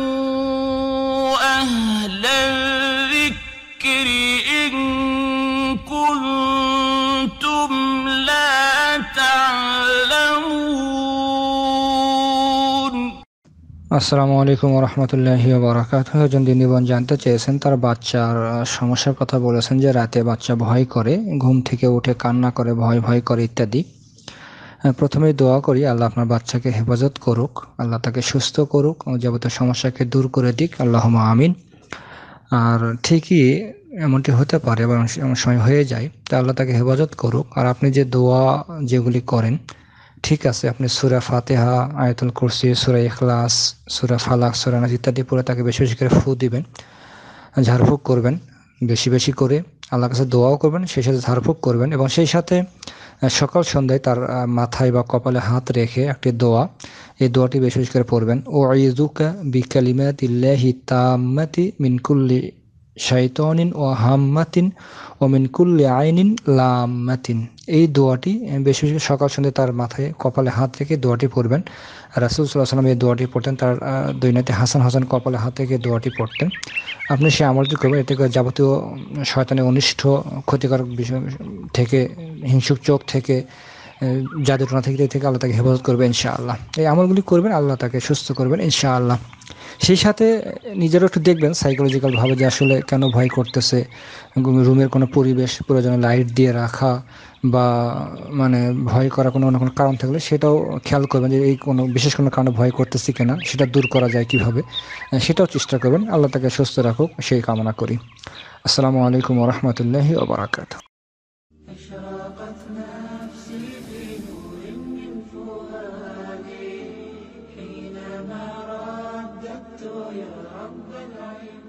فاسألوا أهل الذكر إن كنتم لا تعلمون আসসালামু আলাইকুম রহমতুল্লাহি বারাকাত একজন দিনীবন জানতে চেয়েছেন তার বাচ্চার আহ, সমস্যার কথা বলেছেন যে রাতে বাচ্চা ভয় করে ঘুম থেকে উঠে কান্না করে ভয় ভয় করে ইত্যাদি আহ, প্রথমেই দোয়া করি আল্লাহ আপনার বাচ্চাকে হেফাজত করুক আল্লাহ তাকে সুস্থ করুক যাবতীয় সমস্যাকে দূর করে দিক আল্লাহ আমিন। আর ঠিকই এমনটি হতে পারে বা এমন সময় হয়ে যায় তা আল্লাহ তাকে হেফাজত করুক। আর আপনি যে দোয়া যেগুলি করেন ঠিক আছে আপনি সুরা ফাতেহা আয়াতুল কুরসি সুরা ইখলাস সুরা ফালাক সুরা নাস ইত্যাদি পড়ে তাকে বেশি বেশি করে ফু দিবেন ঝাড়ফুঁক করবেন বেশি বেশি করে। আল্লাহর কাছে দোয়াও করবেন, সেই সাথে ঝাড়ফুঁক করবেন এবং সেই সাথে সকাল সন্ধ্যায় তার মাথায় বা কপালে হাত রেখে একটি দোয়া, এই দোয়াটি বেশ করে পড়বেন। ও আইজুকা বিকালিমাতিল্লাহি তাম্মাতি মিনকুল্লি শাইতানিন ও হাম্মাতিন ও মিনকুল্লি আইনিন লাম্মাতিন। এই দোয়াটি বেশি বেশি সকাল সন্ধ্যায় তার মাথায় কপালে হাত রেখে দোয়াটি পড়বেন। রাসুল সাল্লাহ এই দোয়াটি পড়তেন, তার দৈনাতে হাসান হাসান কপালে হাত রেখে দোয়াটি পড়তেন। আপনি সে আমলটি করবেন, এতে যাবতীয় শয়তানের অনিষ্ঠ ক্ষতিকারক বিষয় থেকে, হিংসুক চোখ থেকে জাদুটনা থেকে থেকে আল্লাহ তাকে হেফাজত করবে ইনশাআল্লাহ। এই আমলগুলি করবেন, আল্লাহ তাকে সুস্থ করবেন ইনশাআল্লাহ। সেই সাথে নিজেরও একটু দেখবেন সাইকোলজিক্যালভাবে যে আসলে কেন ভয় করতেছে রুমের কোনো পরিবেশ প্রয়োজনে লাইট দিয়ে রাখা, বা মানে ভয় করার কোনো অন্য কোনো কারণ থাকলে সেটাও খেয়াল করবেন যে এই কোনো বিশেষ কোনো কারণে ভয় করতেছি কিনা, সেটা দূর করা যায় কীভাবে সেটাও চেষ্টা করবেন। আল্লাহ তাকে সুস্থ রাখুক, সেই কামনা করি। আসসালামু আলাইকুম রহমতুল্লাহি ওবরাকাত هادي حينما رددت يا رب العين.